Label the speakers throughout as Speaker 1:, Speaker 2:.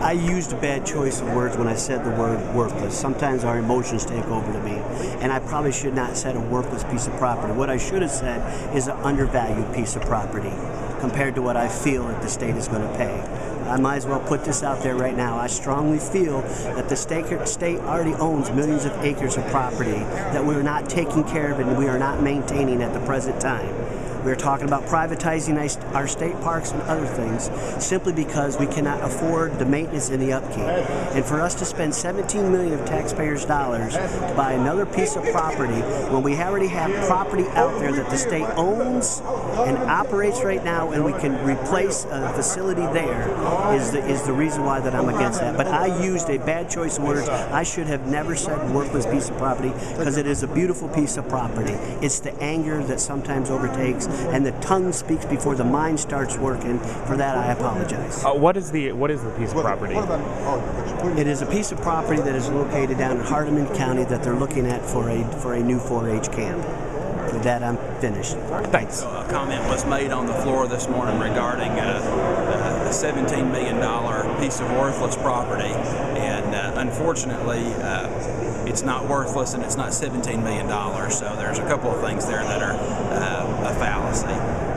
Speaker 1: I used a bad choice of words when I said the word worthless. Sometimes our emotions take over to me, and I probably should not have said a worthless piece of property. What I should have said is an undervalued piece of property compared to what I feel that the state is going to pay. I might as well put this out there right now. I strongly feel that the state, state already owns millions of acres of property that we are not taking care of and we are not maintaining at the present time. We are talking about privatizing our state parks and other things simply because we cannot afford the maintenance and the upkeep. And for us to spend 17 million of taxpayers' dollars to buy another piece of property when we already have property out there that the state owns and operates right now and we can replace a facility there is the, is the reason why that I'm against that. But I used a bad choice of words. I should have never said worthless piece of property because it is a beautiful piece of property. It's the anger that sometimes overtakes and the tongue speaks before the mind starts working. For that, I apologize.
Speaker 2: Uh, what is the what is the piece of property?
Speaker 1: It is a piece of property that is located down in Hardeman County that they're looking at for a for a new 4-H camp. With that, I'm finished.
Speaker 2: Thanks.
Speaker 3: So a comment was made on the floor this morning regarding a, uh, the $17 million piece of worthless property, and uh, unfortunately, uh, it's not worthless and it's not $17 million. So there's a couple of things there that are uh, a fallacy.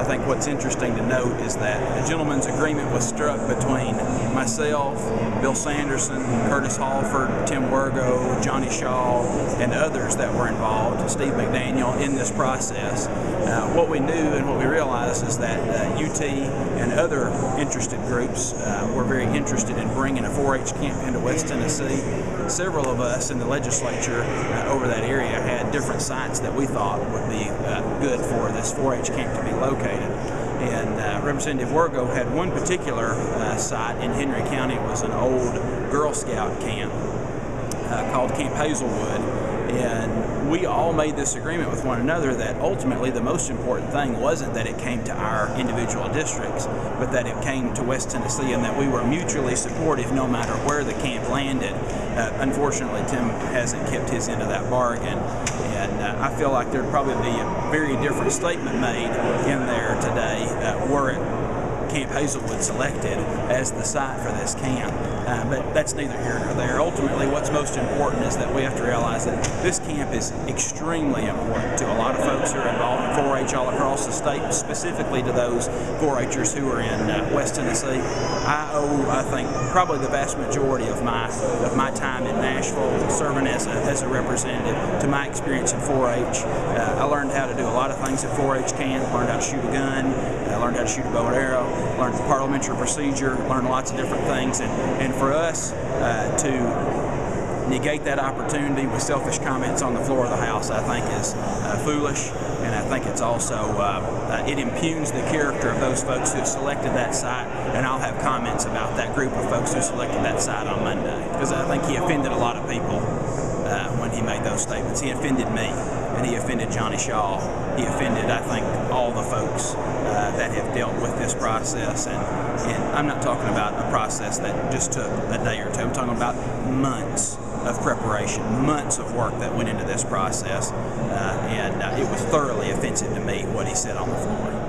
Speaker 3: I think what's interesting to note is that a gentleman's agreement was struck between myself, Bill Sanderson, Curtis Halford, Tim Wirgau, Johnny Shaw, and others that were involved, Steve McDaniel, in this process. Uh, what we knew and what we realized is that uh, UT and other interested groups uh, were very interested in bringing a 4-H camp into West Tennessee. Several of us in the legislature uh, over that area different sites that we thought would be uh, good for this 4-H camp to be located. And uh, Representative Wirgau had one particular uh, site in Henry County. It was an old Girl Scout camp uh, called Camp Hazelwood. And we all made this agreement with one another that ultimately the most important thing wasn't that it came to our individual districts, but that it came to West Tennessee and that we were mutually supportive no matter where the camp landed. Uh, unfortunately, Tim hasn't kept his end of that bargain. And uh, I feel like there'd probably be a very different statement made in there today uh, were it Camp Hazelwood selected as the site for this camp. Uh, but that's neither here nor there. Ultimately, what's most important is that we have to realize that this camp is extremely important to a lot of folks who are involved in 4-H all across the state, specifically to those 4-Hers who are in uh, West Tennessee. I owe, I think, probably the vast majority of my of my time in Nashville serving as a, as a representative to my experience in 4-H. Uh, I learned how to do a lot of things at 4-H camp. Learned how to shoot a gun. I learned how to shoot a bow and arrow. Learned parliamentary procedure. Learned lots of different things. And, and for us uh, to negate that opportunity with selfish comments on the floor of the House, I think is uh, foolish, and I think it's also uh, it impugns the character of those folks who selected that site. And I'll have comments about that group of folks who selected that site on Monday because I think he offended a lot of people uh, when he made those statements. He offended me, and he offended Johnny Shaw. He offended, I think, all the folks uh, that have dealt with this process. And, and I'm not talking about a process that just took a day or two. I'm talking about months of preparation, months of work that went into this process. Uh, and uh, it was thoroughly offensive to me what he said on the floor.